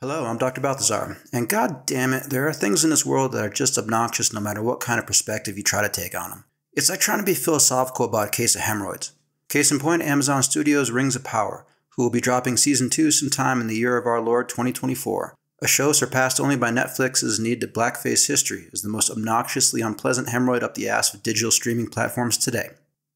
Hello, I'm Dr. Balthazar, and god damn it, there are things in this world that are just obnoxious no matter what kind of perspective you try to take on them. It's like trying to be philosophical about a case of hemorrhoids. Case in point, Amazon Studios' Rings of Power, who will be dropping season 2 sometime in the year of our Lord 2024. A show surpassed only by Netflix's need to blackface history as the most obnoxiously unpleasant hemorrhoid up the ass of digital streaming platforms today.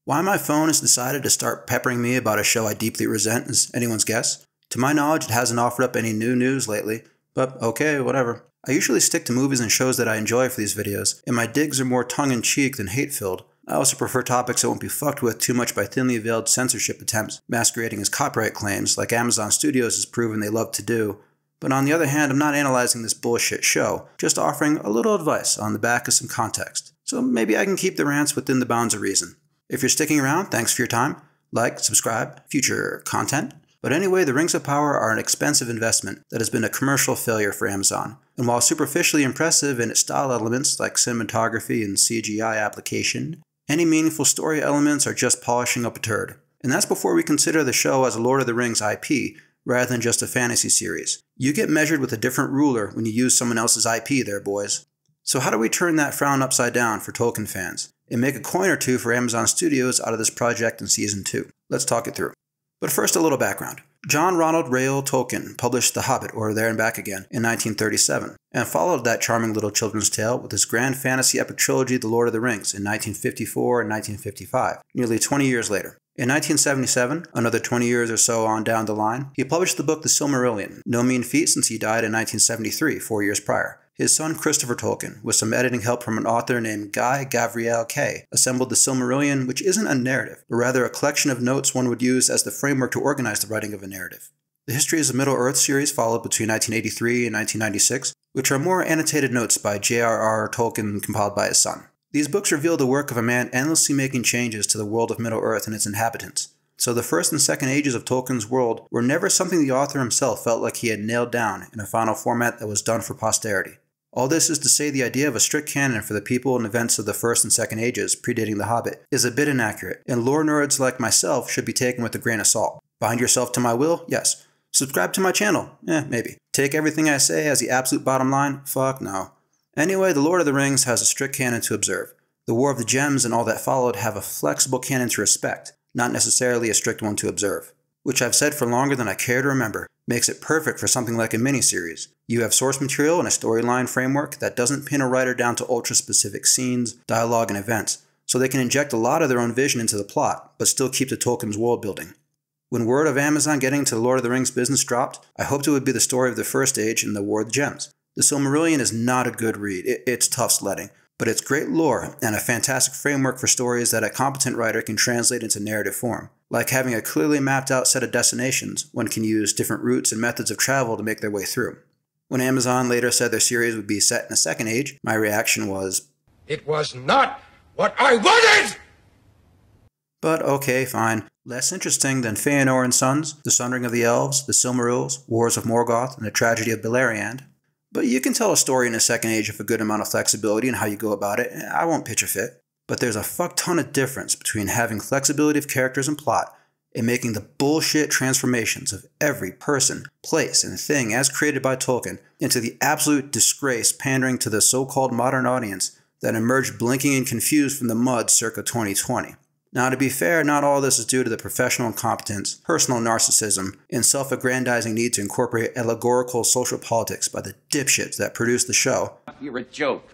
Why my phone has decided to start peppering me about a show I deeply resent is anyone's guess. To my knowledge, it hasn't offered up any new news lately, but okay, whatever. I usually stick to movies and shows that I enjoy for these videos, and my digs are more tongue in cheek than hate filled. I also prefer topics that won't be fucked with too much by thinly veiled censorship attempts, masquerading as copyright claims, like Amazon Studios has proven they love to do. But on the other hand, I'm not analyzing this bullshit show, just offering a little advice on the back of some context. So maybe I can keep the rants within the bounds of reason. If you're sticking around, thanks for your time. Like, subscribe, future content. But anyway, the Rings of Power are an expensive investment that has been a commercial failure for Amazon. And while superficially impressive in its style elements like cinematography and CGI application, any meaningful story elements are just polishing up a turd. And that's before we consider the show as a Lord of the Rings IP, rather than just a fantasy series. You get measured with a different ruler when you use someone else's IP there, boys. So how do we turn that frown upside down for Tolkien fans? And make a coin or two for Amazon Studios out of this project in Season 2. Let's talk it through. But first, a little background. John Ronald Reuel Tolkien published The Hobbit, or There and Back Again, in 1937, and followed that charming little children's tale with his grand fantasy epic trilogy The Lord of the Rings in 1954 and 1955, nearly 20 years later. In 1977, another 20 years or so on down the line, he published the book The Silmarillion, no mean feat since he died in 1973, four years prior. His son Christopher Tolkien, with some editing help from an author named Guy Gavriel Kay, assembled the Silmarillion, which isn't a narrative, but rather a collection of notes one would use as the framework to organize the writing of a narrative. The Histories of Middle Earth series followed between 1983 and 1996, which are more annotated notes by J.R.R. Tolkien compiled by his son. These books reveal the work of a man endlessly making changes to the world of Middle Earth and its inhabitants. So the first and second ages of Tolkien's world were never something the author himself felt like he had nailed down in a final format that was done for posterity. All this is to say the idea of a strict canon for the people and events of the first and second ages, predating The Hobbit, is a bit inaccurate, and lore nerds like myself should be taken with a grain of salt. Bind yourself to my will? Yes. Subscribe to my channel? Eh, maybe. Take everything I say as the absolute bottom line? Fuck no. Anyway, The Lord of the Rings has a strict canon to observe. The War of the Gems and all that followed have a flexible canon to respect, not necessarily a strict one to observe. Which I've said for longer than I care to remember, makes it perfect for something like a miniseries. You have source material and a storyline framework that doesn't pin a writer down to ultra specific scenes, dialogue, and events, so they can inject a lot of their own vision into the plot, but still keep to Tolkien's world building. When word of Amazon getting to the Lord of the Rings business dropped, I hoped it would be the story of the First Age and the War of the Gems. The Silmarillion is not a good read. it's tough sledding, but it's great lore and a fantastic framework for stories that a competent writer can translate into narrative form. Like having a clearly mapped out set of destinations, one can use different routes and methods of travel to make their way through. When Amazon later said their series would be set in a second age, my reaction was, It was not what I wanted! But okay, fine. Less interesting than Feanor and Sons, The Sundering of the Elves, The Silmarils, Wars of Morgoth, and The Tragedy of Beleriand, but you can tell a story in a second age with a good amount of flexibility in how you go about it. I won't pitch a fit. But there's a fuck ton of difference between having flexibility of characters and plot and making the bullshit transformations of every person, place, and thing as created by Tolkien into the absolute disgrace pandering to the so called modern audience that emerged blinking and confused from the mud circa 2020. Now, to be fair, not all this is due to the professional incompetence, personal narcissism, and self aggrandizing need to incorporate allegorical social politics by the dipshits that produced the show. You're a joke.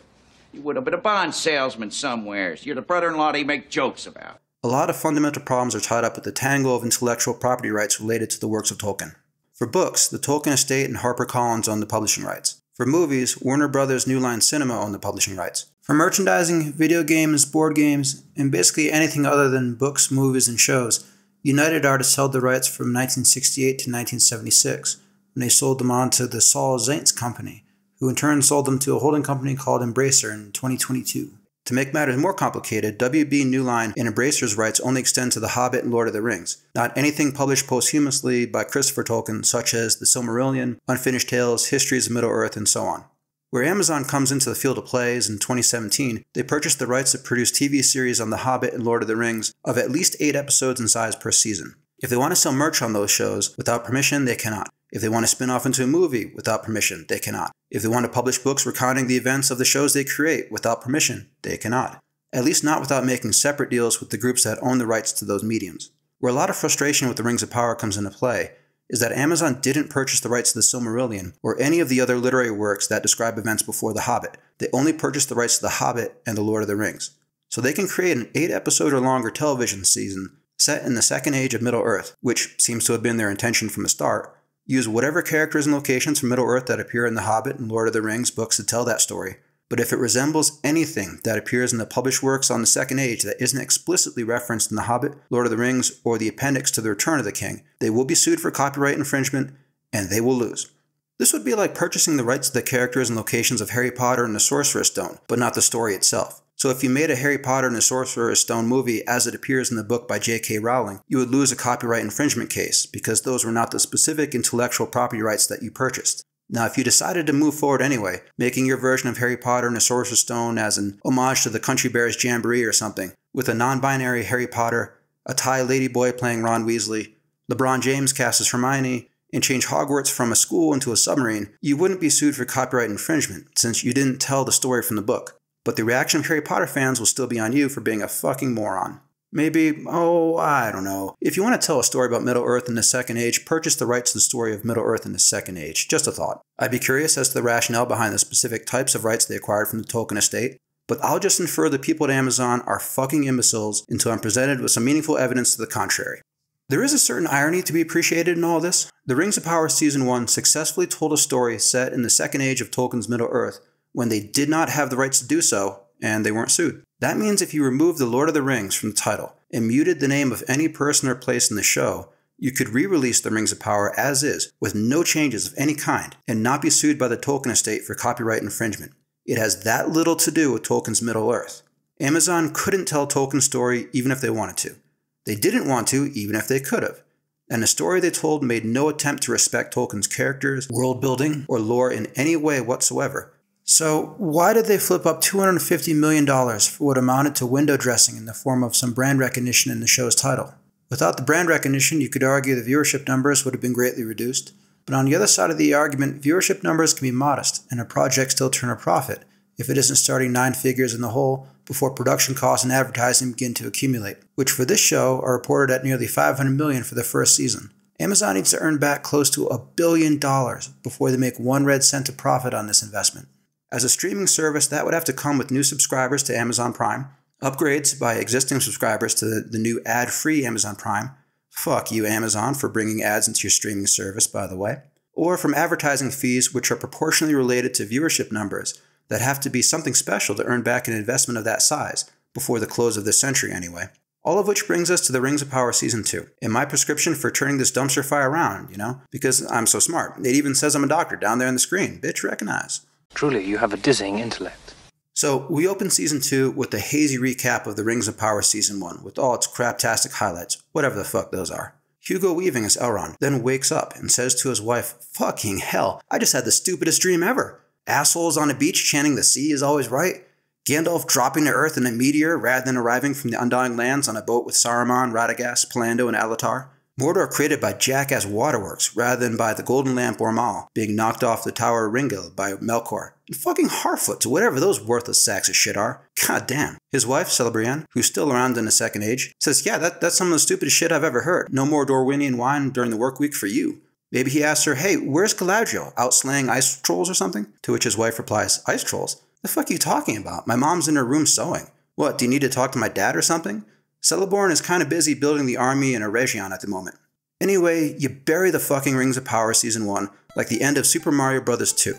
You would have been a bond salesman somewheres. You're the brother in law they make jokes about. A lot of fundamental problems are tied up with the tangle of intellectual property rights related to the works of Tolkien. For books, the Tolkien estate and HarperCollins own the publishing rights. For movies, Warner Brothers New Line Cinema own the publishing rights. For merchandising, video games, board games, and basically anything other than books, movies, and shows, United Artists held the rights from 1968 to 1976 when they sold them on to the Saul Zaentz Company, who in turn sold them to a holding company called Embracer in 2022. To make matters more complicated, WB New Line and Embracer's rights only extend to The Hobbit and Lord of the Rings, not anything published posthumously by Christopher Tolkien, such as The Silmarillion, Unfinished Tales, Histories of Middle Earth, and so on. Where Amazon comes into the field of plays in 2017, they purchased the rights to produce TV series on The Hobbit and Lord of the Rings of at least eight episodes in size per season. If they want to sell merch on those shows without permission, they cannot. If they want to spin off into a movie without permission, they cannot. If they want to publish books recounting the events of the shows they create without permission, they cannot. At least not without making separate deals with the groups that own the rights to those mediums. Where a lot of frustration with the Rings of Power comes into play is that Amazon didn't purchase the rights to the Silmarillion or any of the other literary works that describe events before The Hobbit. They only purchased the rights to The Hobbit and The Lord of the Rings. So they can create an 8 episode or longer television season set in the second age of Middle Earth, which seems to have been their intention from the start, use whatever characters and locations from Middle Earth that appear in The Hobbit and Lord of the Rings books to tell that story. But if it resembles anything that appears in the published works on the Second Age that isn't explicitly referenced in The Hobbit, Lord of the Rings, or the appendix to The Return of the King, they will be sued for copyright infringement and they will lose. This would be like purchasing the rights to the characters and locations of Harry Potter and the Sorcerer's Stone, but not the story itself. So if you made a Harry Potter and the Sorcerer's Stone movie as it appears in the book by J.K. Rowling, you would lose a copyright infringement case because those were not the specific intellectual property rights that you purchased. Now, if you decided to move forward anyway, making your version of Harry Potter and the Sorcerer's Stone as an homage to the Country Bears Jamboree or something, with a non binary Harry Potter, a Thai ladyboy playing Ron Weasley, LeBron James cast as Hermione, and change Hogwarts from a school into a submarine, you wouldn't be sued for copyright infringement since you didn't tell the story from the book but the reaction of Harry Potter fans will still be on you for being a fucking moron. Maybe, oh, I don't know. If you want to tell a story about Middle Earth in the Second Age, purchase the rights to the story of Middle Earth in the Second Age. Just a thought. I'd be curious as to the rationale behind the specific types of rights they acquired from the Tolkien estate, but I'll just infer the people at Amazon are fucking imbeciles until I'm presented with some meaningful evidence to the contrary. There is a certain irony to be appreciated in all this. The Rings of Power Season 1 successfully told a story set in the Second Age of Tolkien's Middle Earth when they did not have the rights to do so and they weren't sued. That means if you removed The Lord of the Rings from the title and muted the name of any person or place in the show, you could re release The Rings of Power as is, with no changes of any kind, and not be sued by the Tolkien estate for copyright infringement. It has that little to do with Tolkien's Middle Earth. Amazon couldn't tell Tolkien's story even if they wanted to. They didn't want to even if they could have. And the story they told made no attempt to respect Tolkien's characters, world building, or lore in any way whatsoever, so, why did they flip up $250 million for what amounted to window dressing in the form of some brand recognition in the show's title? Without the brand recognition, you could argue the viewership numbers would have been greatly reduced. But on the other side of the argument, viewership numbers can be modest, and a project still turn a profit if it isn't starting nine figures in the hole before production costs and advertising begin to accumulate, which for this show are reported at nearly 500 million for the first season. Amazon needs to earn back close to a billion dollars before they make one red cent of profit on this investment. As a streaming service, that would have to come with new subscribers to Amazon Prime, upgrades by existing subscribers to the, new ad free Amazon Prime. Fuck you, Amazon, for bringing ads into your streaming service, by the way. Or from advertising fees, which are proportionally related to viewership numbers that have to be something special to earn back an investment of that size, before the close of this century anyway. All of which brings us to the Rings of Power Season 2, and my prescription for turning this dumpster fire around, you know, because I'm so smart. It even says I'm a doctor down there on the screen. Bitch, recognize. Truly, you have a dizzying intellect. So, we open season 2 with a hazy recap of the Rings of Power season 1, with all its craptastic highlights, whatever the fuck those are. Hugo Weaving as Elrond then wakes up and says to his wife, Fucking hell, I just had the stupidest dream ever. Assholes on a beach chanting the sea is always right. Gandalf dropping to Earth in a meteor rather than arriving from the Undying Lands on a boat with Saruman, Radagast, Pallando, and Alatar. Mordor created by Jackass Waterworks rather than by the Golden Lamp Ormal being knocked off the Tower of Ringil by Melkor. And fucking Harfoot to whatever those worthless sacks of shit are. God damn. His wife, Celebrían, who's still around in the Second Age, says, Yeah, that, that's some of the stupidest shit I've ever heard. No more Dorwinion wine during the work week for you. Maybe he asks her, Hey, where's Galadriel? Out slaying ice trolls or something? To which his wife replies, Ice trolls? The fuck are you talking about? My mom's in her room sewing. What, do you need to talk to my dad or something? Celeborn is kind of busy building the army in Eregion at the moment. Anyway, you bury the fucking Rings of Power Season 1 like the end of Super Mario Bros. 2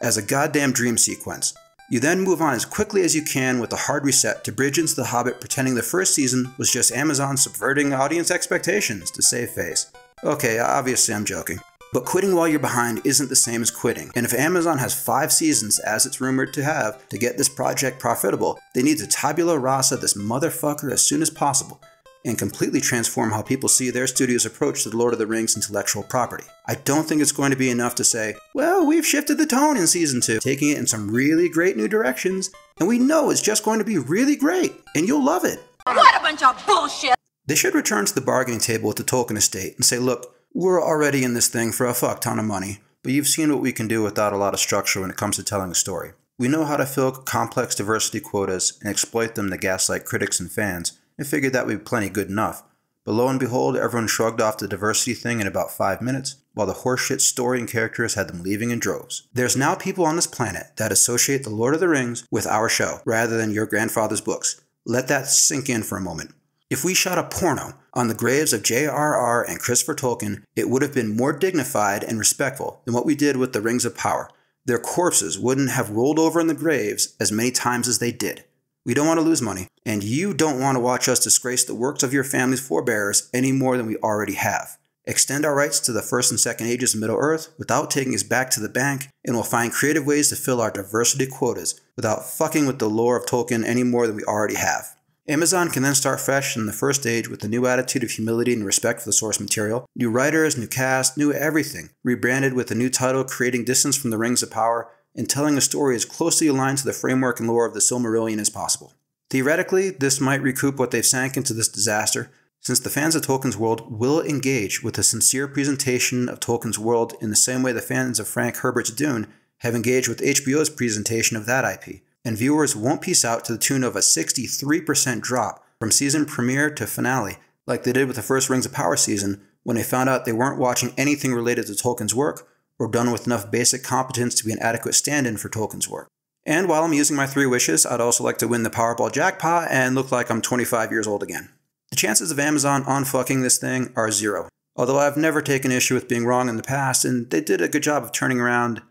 as a goddamn dream sequence. You then move on as quickly as you can with a hard reset to bridge into The Hobbit pretending the first season was just Amazon subverting audience expectations to save face. Okay, obviously I'm joking. But quitting while you're behind isn't the same as quitting. And if Amazon has five seasons, as it's rumored to have, to get this project profitable, they need to tabula rasa this motherfucker as soon as possible and completely transform how people see their studio's approach to the Lord of the Rings intellectual property. I don't think it's going to be enough to say, well, we've shifted the tone in season 2, taking it in some really great new directions, and we know it's just going to be really great, and you'll love it. What a bunch of bullshit! They should return to the bargaining table with the Tolkien estate and say, look, We're already in this thing for a fuck ton of money, but you've seen what we can do without a lot of structure when it comes to telling a story. We know how to fill complex diversity quotas and exploit them to gaslight critics and fans, and figured that would be plenty good enough. But lo and behold, everyone shrugged off the diversity thing in about five minutes, while the horseshit story and characters had them leaving in droves. There's now people on this planet that associate The Lord of the Rings with our show, rather than your grandfather's books. Let that sink in for a moment. If we shot a porno on the graves of J.R.R. and Christopher Tolkien, it would have been more dignified and respectful than what we did with the Rings of Power. Their corpses wouldn't have rolled over in the graves as many times as they did. We don't want to lose money, and you don't want to watch us disgrace the works of your family's forebears any more than we already have. Extend our rights to the first and second ages of Middle Earth without taking us back to the bank, and we'll find creative ways to fill our diversity quotas without fucking with the lore of Tolkien any more than we already have. Amazon can then start fresh in the first age with a new attitude of humility and respect for the source material, new writers, new cast, new everything, rebranded with a new title creating distance from the Rings of Power, and telling a story as closely aligned to the framework and lore of the Silmarillion as possible. Theoretically, this might recoup what they've sank into this disaster, since the fans of Tolkien's world will engage with a sincere presentation of Tolkien's world in the same way the fans of Frank Herbert's Dune have engaged with HBO's presentation of that IP, and viewers won't piece out to the tune of a 63% drop from season premiere to finale, like they did with the first Rings of Power season when they found out they weren't watching anything related to Tolkien's work or done with enough basic competence to be an adequate stand in for Tolkien's work. And while I'm using my three wishes, I'd also like to win the Powerball jackpot and look like I'm 25 years old again. The chances of Amazon unfucking this thing are zero. Although I've never taken issue with being wrong in the past, and they did a good job of turning around,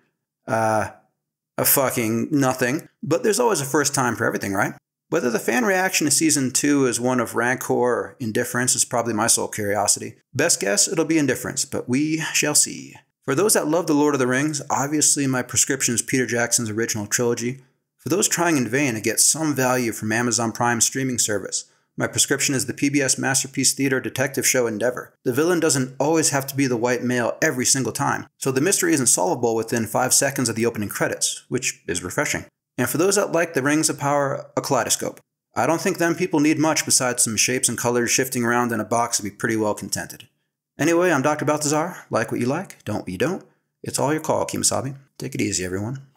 uh, a fucking nothing. But there's always a first time for everything, right? Whether the fan reaction to season 2 is one of rancor or indifference is probably my sole curiosity. Best guess, it'll be indifference, but we shall see. For those that love The Lord of the Rings, obviously my prescription is Peter Jackson's original trilogy. For those trying in vain to get some value from Amazon Prime's streaming service, my prescription is the PBS Masterpiece Theater detective show Endeavour. The villain doesn't always have to be the white male every single time, so the mystery isn't solvable within 5 seconds of the opening credits, which is refreshing. And for those that like the Rings of Power, a kaleidoscope. I don't think them people need much besides some shapes and colors shifting around in a box to be pretty well contented. Anyway, I'm Dr. Balthazar. Like what you like, don't what you don't. It's all your call, Kemosabe. Take it easy, everyone.